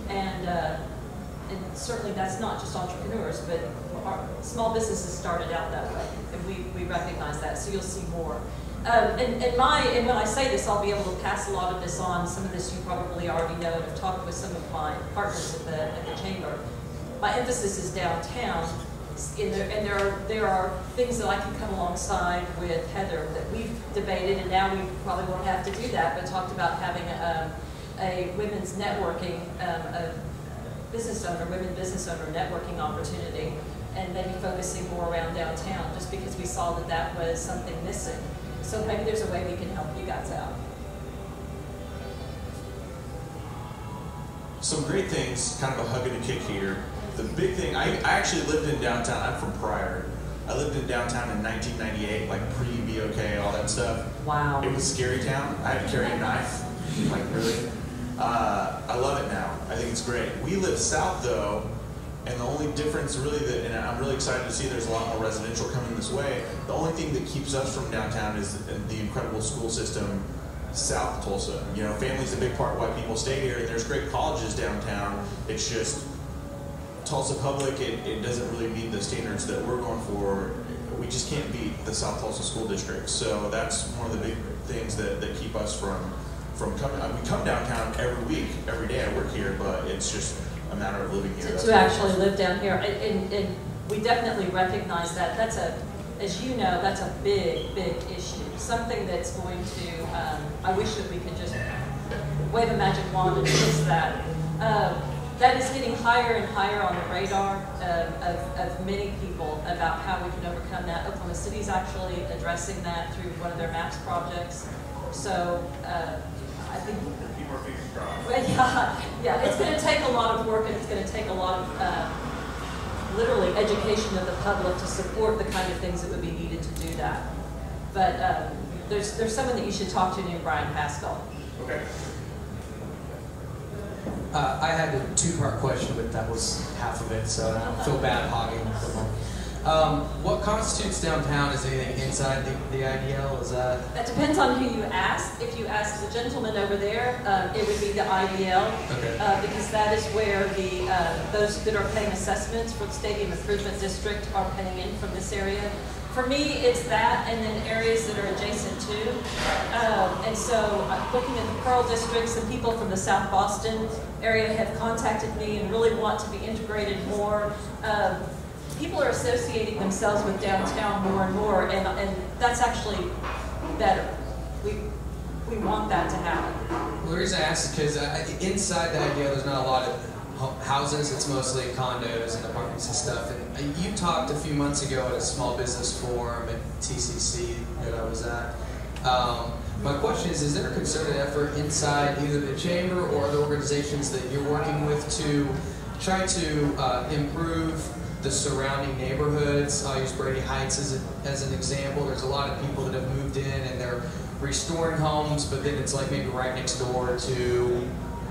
And, uh, and certainly that's not just entrepreneurs, but our small businesses started out that way, and we, we recognize that, so you'll see more. Um, and, and, my, and when I say this, I'll be able to pass a lot of this on. Some of this you probably already know and have talked with some of my partners at the, at the chamber. My emphasis is downtown, and there, and there, are, there are things that I can come alongside with Heather that we've debated, and now we probably won't have to do that, but talked about having a, a women's networking, um, a business owner, women business owner networking opportunity, and maybe focusing more around downtown, just because we saw that that was something missing. So maybe there's a way we can help you guys out. Some great things, kind of a hug and a kick here. The big thing, I, I actually lived in downtown, I'm from Pryor. I lived in downtown in 1998, like pre-BOK, all that stuff. Wow. It was scary town. I had to carry a knife. Like, really? Uh, I love it now. I think it's great. We live south, though, and the only difference really that, and I'm really excited to see there's a lot more residential coming this way, the only thing that keeps us from downtown is the, incredible school system south Tulsa. You know, family's a big part why people stay here, and there's great colleges downtown. It's just Tulsa Public, it, it doesn't really meet the standards that we're going for. We just can't beat the South Tulsa School District. So that's one of the big things that, that keep us from from coming. Mean, we come downtown every week, every day I work here, but it's just a matter of living here. To, to actually live down here, and, and, and, we definitely recognize that. That's a, as you know, that's a big, big issue. Something that's going to, um, I wish that we could just wave a magic wand and fix that. Um, that is getting higher and higher on the radar um, of, of many people about how we can overcome that. Oklahoma City is actually addressing that through one of their MAPS projects. So uh, I think yeah, yeah, it's going to take a lot of work and it's going to take a lot of uh, literally education of the public to support the kind of things that would be needed to do that. But um, there's there's someone that you should talk to named Brian Pascal. Okay. Uh, I had a two-part question, but that was half of it, so I don't feel bad hogging the whole. Um, what constitutes downtown? Is anything inside the, the IDL? Is that? That depends on who you ask. If you ask the gentleman over there, um, it would be the IDL, okay. uh, because that is where the uh, those that are paying assessments for the Stadium Improvement District are paying in from this area. For me, it's that, and then areas that are adjacent to. Um, and so, uh, looking at the Pearl districts, and people from the South Boston area have contacted me and really want to be integrated more. Um, people are associating themselves with downtown more and more, and, and that's actually better. We, we want that to happen. Well, the reason I ask is because uh, inside the IDL, there's not a lot of houses. It's mostly condos and apartments and stuff. And uh, you talked a few months ago at a small business forum at TCC that I was at. Um, my question is, is there a concerted effort inside either the chamber or the organizations that you're working with to try to uh, improve the surrounding neighborhoods. I'll use Brady Heights as, a, as an example. There's a lot of people that have moved in and they're restoring homes, but then it's like maybe right next door to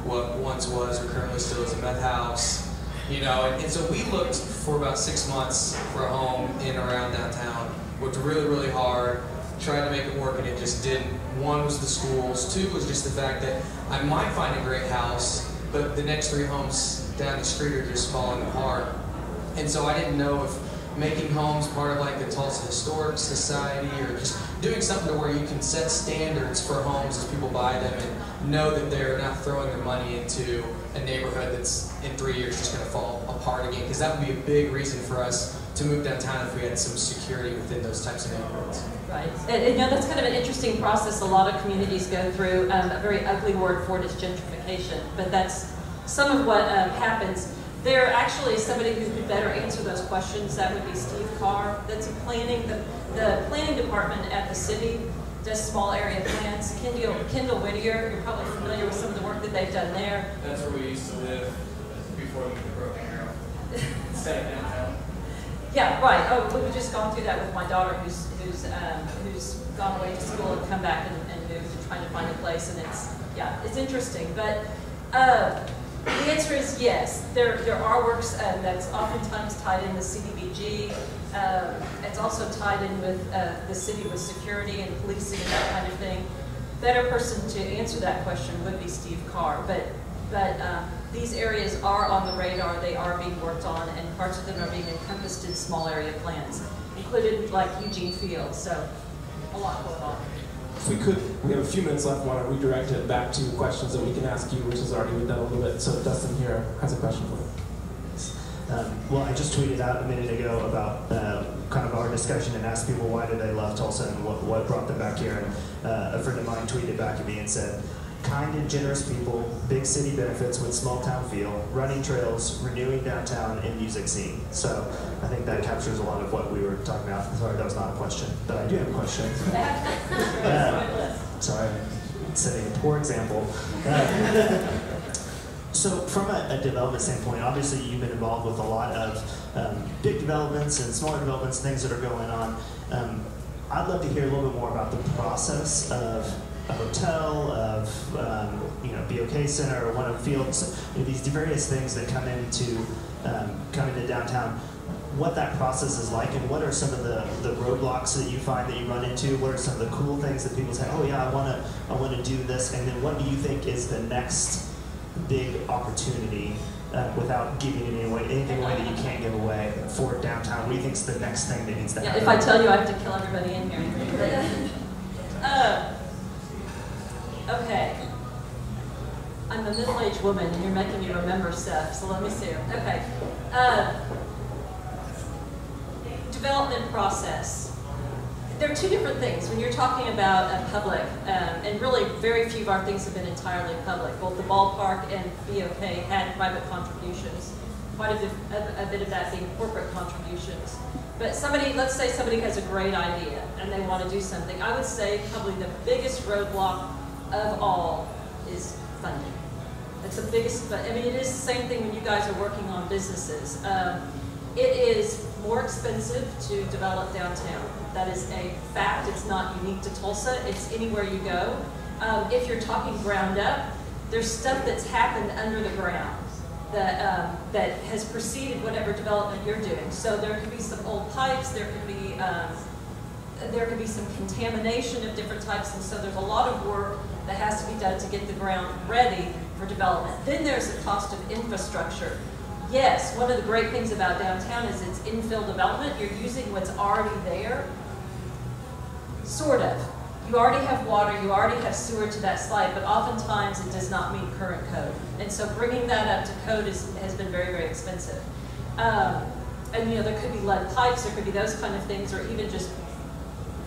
what once was or currently still is a meth house. You know, and, and so we looked for about six months for a home in around downtown. Worked really, really hard, tried to make it work, and it just didn't. One was the schools. Two was just the fact that I might find a great house, but the next three homes down the street are just falling apart. And so I didn't know if making homes part of like the Tulsa Historic Society or just doing something to where you can set standards for homes as people buy them and know that they're not throwing their money into a neighborhood that's in three years just going to fall apart again. Because that would be a big reason for us to move downtown if we had some security within those types of neighborhoods. Right. And, you know, that's kind of an interesting process a lot of communities go through. Um, a very ugly word for it is gentrification, but that's some of what um, happens. There actually is somebody who could better answer those questions. That would be Steve Carr. That's a planning, the, the planning department at the city does small area plans. Kendall, Kendall Whittier, you're probably familiar with some of the work that they've done there. That's where we used to live before we moved to Broken Arrow. <laughs> Instead of downtown. Yeah, right. Oh, we've just gone through that with my daughter who's who's um, who's gone away to school and come back and, and moved and trying to find a place and it's yeah, it's interesting. But uh, the answer is yes. There, there are works um, that's oftentimes tied in with CDBG. Um, it's also tied in with uh, the city with security and policing and that kind of thing. Better person to answer that question would be Steve Carr, but but um, these areas are on the radar. They are being worked on, and parts of them are being encompassed in small area plans, included like Eugene Field. So a lot going on. If we could, we have a few minutes left. Want to redirect it back to questions that we can ask you, which has already been done a little bit. So Dustin here has a question for you. Um, well, I just tweeted out a minute ago about uh, kind of our discussion and asked people why do they love Tulsa and what, what brought them back here. And uh, a friend of mine tweeted back at me and said, kind and generous people, big city benefits with small town feel, running trails, renewing downtown, and music scene. So I think that captures a lot of what we were talking about. Sorry, that was not a question, but I do have a question. <laughs> uh, sorry, I'm setting a poor example. Uh, <laughs> so from a, a, development standpoint, obviously you've been involved with a lot of um, big developments and smaller developments, things that are going on. Um, I'd love to hear a little bit more about the process of a hotel, of um, you know BOK Center or ONEOK Fields, you know, these various things that come into um, come into downtown. What that process is like, and what are some of the, the roadblocks that you find that you run into? What are some of the cool things that people say, "Oh yeah, I want to I want to do this," and then what do you think is the next big opportunity uh, without giving any away, anything away that you can't give away for downtown? What do you think is the next thing that needs to happen? Yeah, if I tell you, I have to kill everybody in here. <laughs> uh, okay. I'm a middle-aged woman, and you're making me remember stuff, so let me see. Okay. Uh, development process there are two different things. When you're talking about a public, um, and really very few of our things have been entirely public. Both the ballpark and BOK had private contributions. Quite a bit, a, a bit of that being corporate contributions. But somebody, let's say somebody has a great idea and they want to do something. I would say probably the biggest roadblock of all is funding. It's the biggest, but I mean, it is the same thing when you guys are working on businesses. Um, it is more expensive to develop downtown. That is a fact. It's not unique to Tulsa. It's anywhere you go. Um, if you're talking ground up, there's stuff that's happened under the ground that um, that has preceded whatever development you're doing. So there could be some old pipes. There could be um, there could be some contamination of different types, and so there's a lot of work that has to be done to get the ground ready for development. Then there's the cost of infrastructure yes, one of the great things about downtown is it's infill development. You're using what's already there, sort of. You already have water, you already have sewer to that site, but oftentimes it does not meet current code. And so bringing that up to code is, has been very, very expensive. Um, and you know, there could be lead pipes, there could be those kind of things, or even just,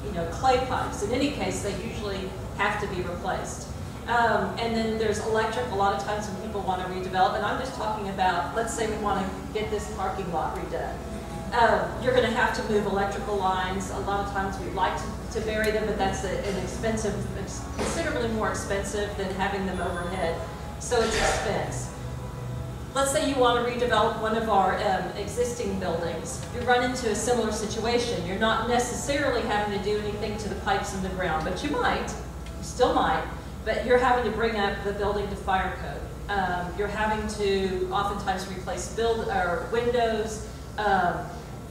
you know, clay pipes. In any case, they usually have to be replaced. Um, and then there's electric a lot of times when people want to redevelop, and I'm just talking about, let's say we want to get this parking lot redone. Um, you're going to have to move electrical lines. A lot of times we'd like to, to bury them, but that's a, an expensive, considerably more expensive than having them overhead. So it's expense. let's say you want to redevelop one of our um, existing buildings. You run into a similar situation. You're not necessarily having to do anything to the pipes in the ground, but you might. Still might. But you're having to bring up the building to fire code. Um, you're having to oftentimes replace build or windows. Um,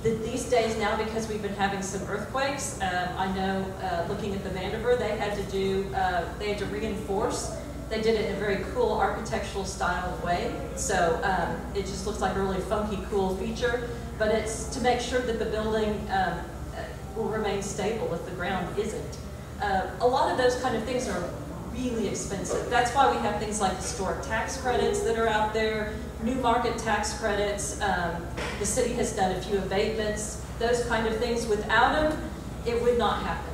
the, these days now, because we've been having some earthquakes, um, I know uh, looking at the Vandever, they had to do, uh, they had to reinforce they did it in a very cool architectural style way. So um, it just looks like a really funky, cool feature. But it's to make sure that the building um, uh, will remain stable if the ground isn't. Uh, a lot of those kind of things are really expensive. That's why we have things like historic tax credits that are out there, new market tax credits. Um, the city has done a few abatements, those kind of things. Without them, it would not happen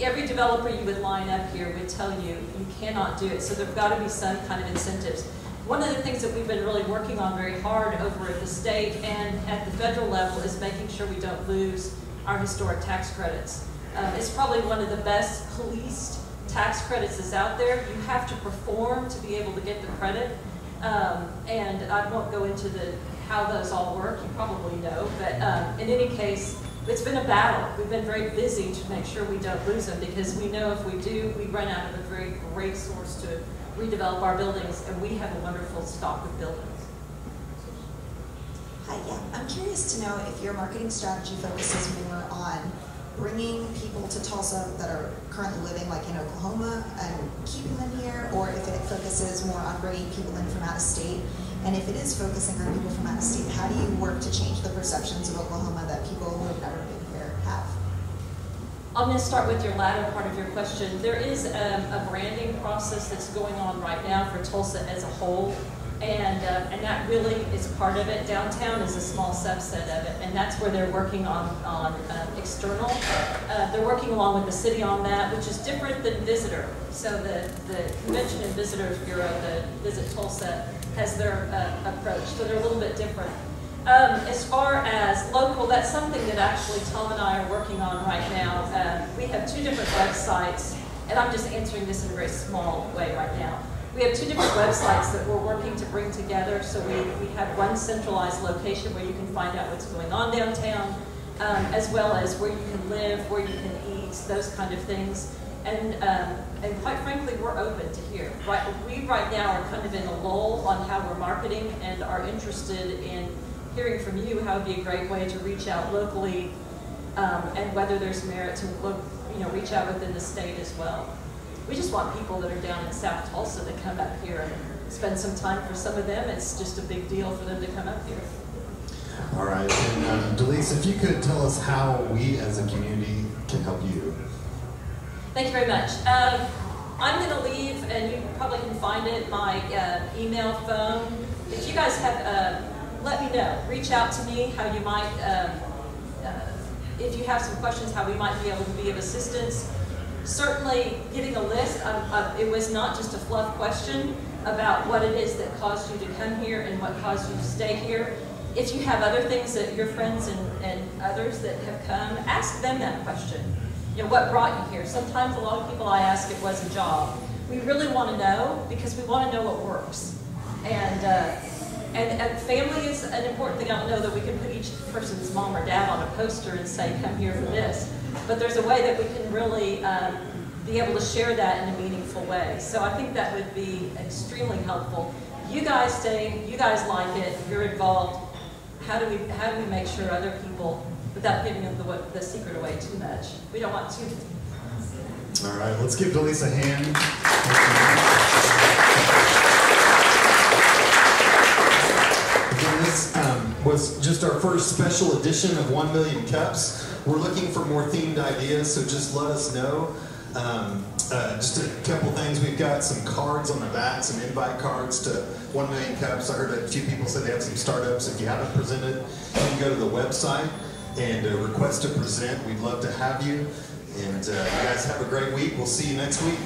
every developer you would line up here would tell you you cannot do it. So there've got to be some kind of incentives. One of the things that we've been really working on very hard over at the state and at the federal level is making sure we don't lose our historic tax credits. Um, it's probably one of the best policed tax credits that's out there. You have to perform to be able to get the credit. Um, and I won't go into the how those all work, you probably know, but um, in any case, it's been a battle. We've been very busy to make sure we don't lose them because we know if we do, we run out of a very great source to redevelop our buildings, and we have a wonderful stock of buildings. Hi, yeah. I'm curious to know if your marketing strategy focuses more on bringing people to Tulsa that are currently living like in Oklahoma and keeping them here, or if it focuses more on bringing people in from out of state and if it is focusing on people from out of state, how do you work to change the perceptions of Oklahoma that people who have never been here have? I'm going to start with your latter part of your question. There is um, a branding process that's going on right now for Tulsa as a whole, and uh, and that really is part of it. Downtown is a small subset of it, and that's where they're working on on um, external. Uh, they're working along with the city on that, which is different than visitor. So the the Convention and Visitors Bureau, the Visit Tulsa has their uh, approach. So they're a little bit different. Um, as far as local, that's something that actually Tom and I are working on right now. Um, we have two different websites, and I'm just answering this in a very small way right now. We have two different websites that we're working to bring together. So we, we have one centralized location where you can find out what's going on downtown, um, as well as where you can live, where you can eat, those kind of things. And, um, and quite frankly, we're open to hear. Right, we right now are kind of in a lull on how we're marketing and are interested in hearing from you how would be a great way to reach out locally um, and whether there's merit to look, you know, reach out within the state as well. We just want people that are down in South Tulsa to come up here and spend some time. For some of them, it's just a big deal for them to come up here. All right, and um, Delise, if you could tell us how we as a community can help you. Thank you very much. Um, I'm going to leave, and you probably can find it, my uh, email, phone. If you guys have, uh, let me know. Reach out to me how you might, um, uh, if you have some questions, how we might be able to be of assistance. Certainly, getting a list, of, of, it was not just a fluff question about what it is that caused you to come here and what caused you to stay here. If you have other things that your friends and, and others that have come, ask them that question you know, what brought you here? Sometimes a lot of people I ask it was a job. We really want to know because we want to know what works. And, uh, and, and family is an important thing. I don't know that we can put each person's mom or dad on a poster and say, come here for this. But there's a way that we can really um, be able to share that in a meaningful way. So I think that would be extremely helpful. You guys stay, you guys like it, you're involved. How do we, how do we make sure other people without giving them the, the secret away too much. We don't want too All right, let's give Delise a hand. Again, this um, was just our first special edition of 1 Million Cups. We're looking for more themed ideas, so just let us know. Um, uh, just a couple things. We've got some cards on the back, some invite cards to 1 Million Cups. I heard a few people said they have some startups. If you haven't presented, you can go to the website and a request to present. We'd love to have you. And uh, you guys have a great week. We'll see you next week.